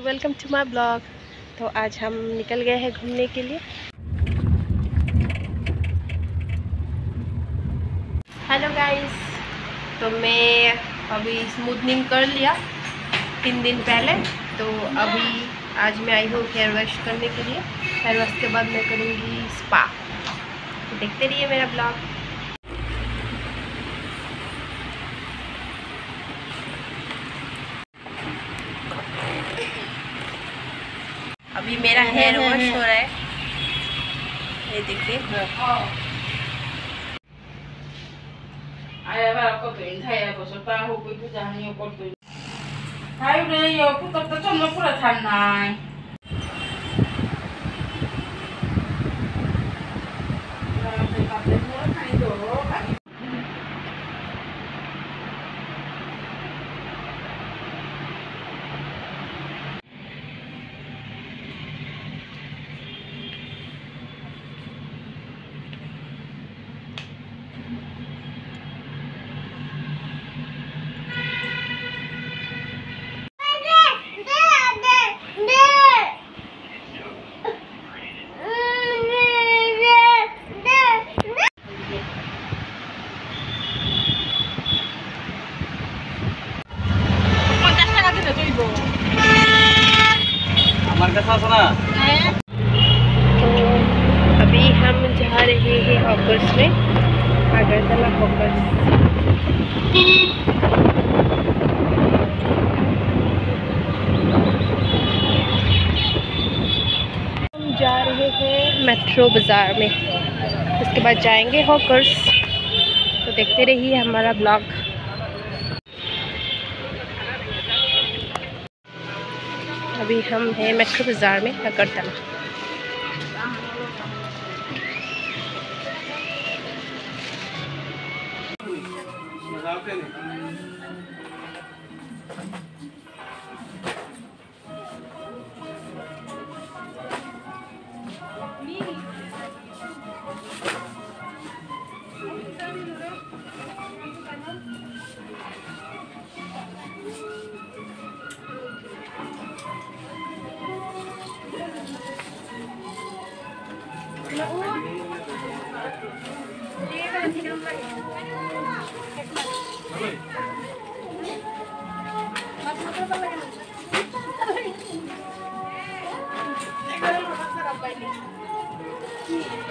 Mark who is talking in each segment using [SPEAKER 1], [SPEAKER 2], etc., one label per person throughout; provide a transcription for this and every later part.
[SPEAKER 1] Welcome to my blog तो आज हम निकल गए हैं घूमने के लिए। हेलो गाइस तो मैं अभी स्मूथनिंग कर लिया तीन दिन पहले। तो अभी आज मैं आई हूँ हेयर वॉश करने के लिए। हेयर वॉश के बाद मैं करूँगी स्पा तो देखते रहिए मेरा ब्लॉग अभी मेरा हेयर वॉश हो रहा है ये देखिए
[SPEAKER 2] với cái giá nhiều con tuyển. Hai đây giờ cứ tập tập
[SPEAKER 1] हम जा रहे हैं मेट्रो बाज़ार में। उसके बाद जाएँगे हॉकर्स। तो देखते रहिए हमारा ब्लॉग। अभी हम हैं मेट्रो बाज़ार में, Agartala.
[SPEAKER 3] Não, Peninha.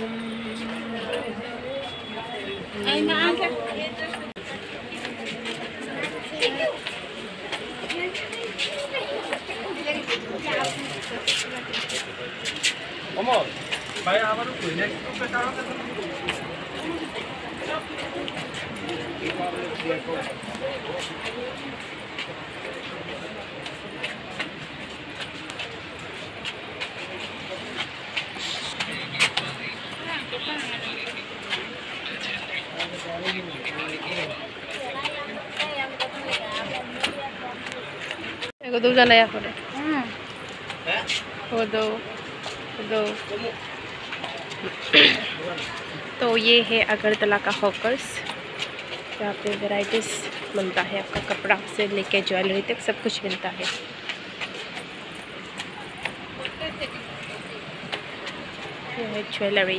[SPEAKER 3] Ay, naan ka.
[SPEAKER 1] Omol, baya awan ko niya. Thank you. या करे। वो दो वो दो दो। तो ये है अगरतला का हॉकर्स यहाँ पे वेराइटीज़ मिलता है आपका कपड़ा से लेके ज्वेलरी तक सब कुछ मिलता है। ये है ज्वेलरी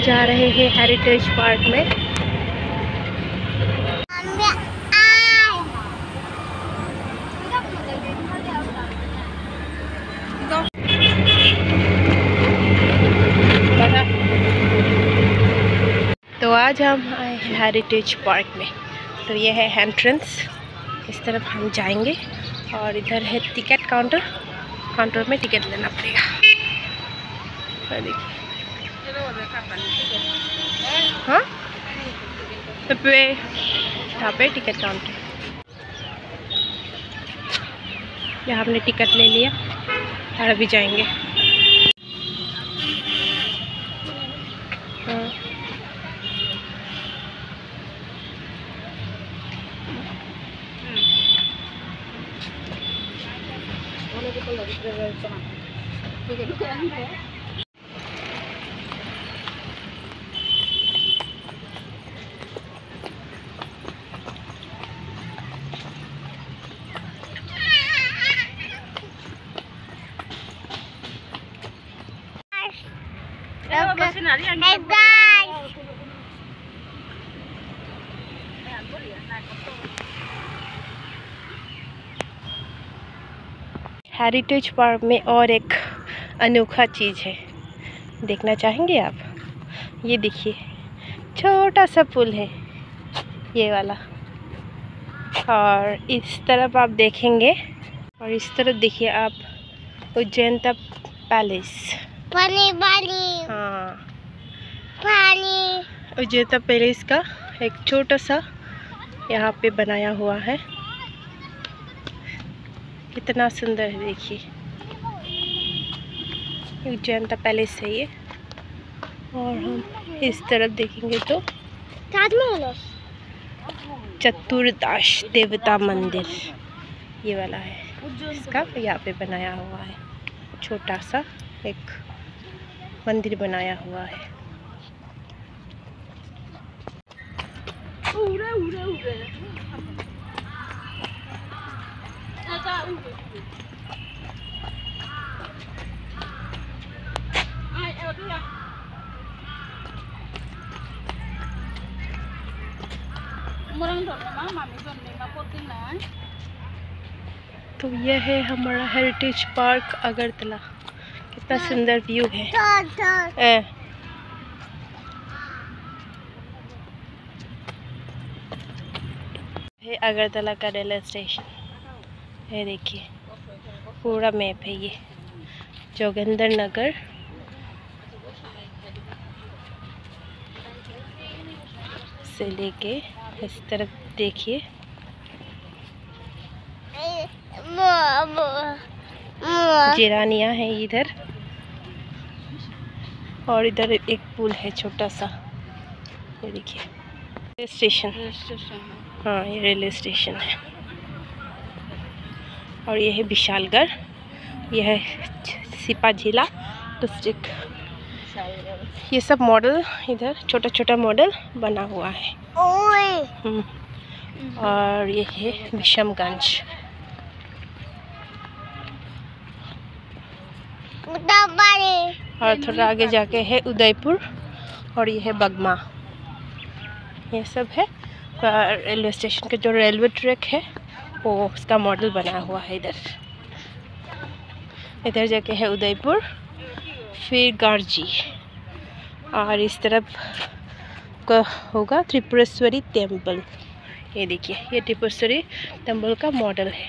[SPEAKER 1] जा रहे हैं हेरिटेज पार्क में। तो आज हम आए हैं हेरिटेज पार्क में। तो ये है एंट्रेंस इस तरफ़ हम जाएँगे और इधर है टिकट काउंटर काउंटर में टिकट लेना पड़ेगा। देखिए। हाँ? तो पे टिकट काउंटर। यहाँ हमने टिकट ले लिया, और अभी जाएँगे। हाँ।
[SPEAKER 3] Hey
[SPEAKER 1] हेरिटेज पार्क में और एक अनोखा चीज़ है। देखना चाहेंगे आप? ये देखिए छोटा सा पुल है ये वाला। और इस तरफ़ आप देखेंगे और इस तरफ़ देखिए आप उज्जैनता पैलेस।
[SPEAKER 3] पानी पानी।
[SPEAKER 1] हाँ।
[SPEAKER 3] पानी।
[SPEAKER 1] उज्जैनता पैलेस का एक छोटा सा यहाँ पे बनाया हुआ है। कितना सुंदर है देखिए। उज्जैनता पैलेस है ये। और हम इस तरफ़ देखेंगे तो चतुर्दाश देवता मंदिर ये वाला है। इसका यहाँ पे बनाया हुआ है। छोटा सा एक मंदिर बनाया हुआ है। तो यह है हमारा हेरिटेज पार्क अगरतला। कितना सुंदर व्यू है। ए, है अगरतला का रेलवे स्टेशन। ये देखिए, पूरा मैप है ये। जोगिंदर नगर से लेके इस तरफ़ देखिए। जिरानिया है इधर। और इधर एक पुल है छोटा सा। ये देखिए। स्टेशन। हाँ। ये रेलवे स्टेशन है। और यह है विशालगढ़। यह है सिपा जिला डिस्ट्रिक्ट। ये सब मॉडल इधर छोटा छोटा मॉडल बना हुआ है। हम्म, और ये है विषमगंज और थोड़ा आगे जाके है उदयपुर। और ये है बगमा। ये सब है। रेलवे स्टेशन का जो रेलवे ट्रैक है, वो उसका मॉडल बना हुआ है इधर। इधर जाके है उदयपुर, फिर गारजी और इस तरफ़ का होगा त्रिपुरेश्वरी टेंपल ये देखिए, ये त्रिपुरेश्वरी टेंपल का मॉडल है।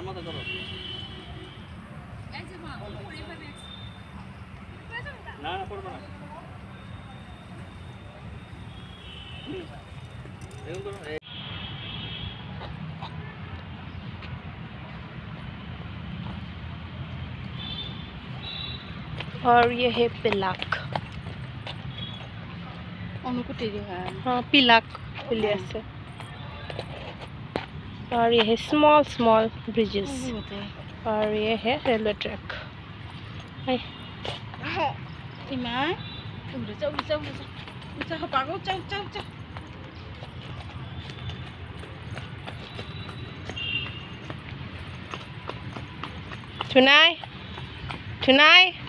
[SPEAKER 4] बाहर मत चलो ना ना पड़ पड़ा
[SPEAKER 1] और ये है पिलाक।
[SPEAKER 5] उनको
[SPEAKER 1] हाँ। पिलाक पिलिया से और ये है स्मॉल स्मॉल ब्रिजेस और ये है रेलवे ट्रैक Tonight, tonight.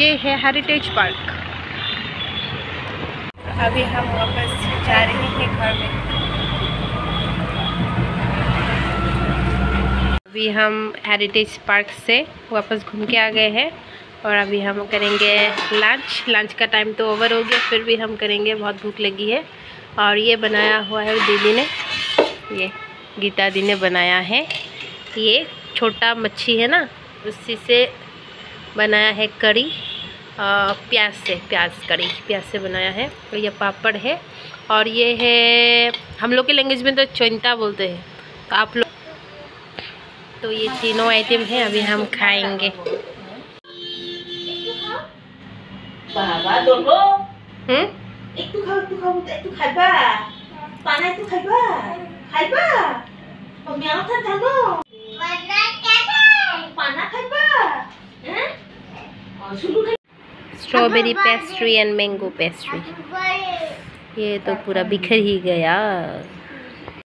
[SPEAKER 1] ये है हेरिटेज पार्क अभी हम वापस जा रहे हैं घर में। अभी हम हेरिटेज पार्क से वापस घूम के आ गए हैं और अभी हम करेंगे लंच लंच का टाइम तो ओवर हो गया फिर भी हम करेंगे बहुत भूख लगी है। और ये बनाया हुआ है दीदी ने। ये गीता दी ने बनाया है। ये छोटा मच्छी है ना उसी से बनाया है कड़ी प्याज से प्याज कड़ी प्याज से बनाया है और ये पापड़ है और ये है हम लोग के लैंग्वेज में तो चोइंता बोलते हैं तो आप लोग तो ये तीनों आइटम है अभी हम खाएंगे
[SPEAKER 5] বাবা দোলো
[SPEAKER 1] हम्म
[SPEAKER 5] একটু খাও একটু খাও একটু খাইবা
[SPEAKER 1] Strawberry pastry and mango pastry ये तो पूरा बिखर ही गया।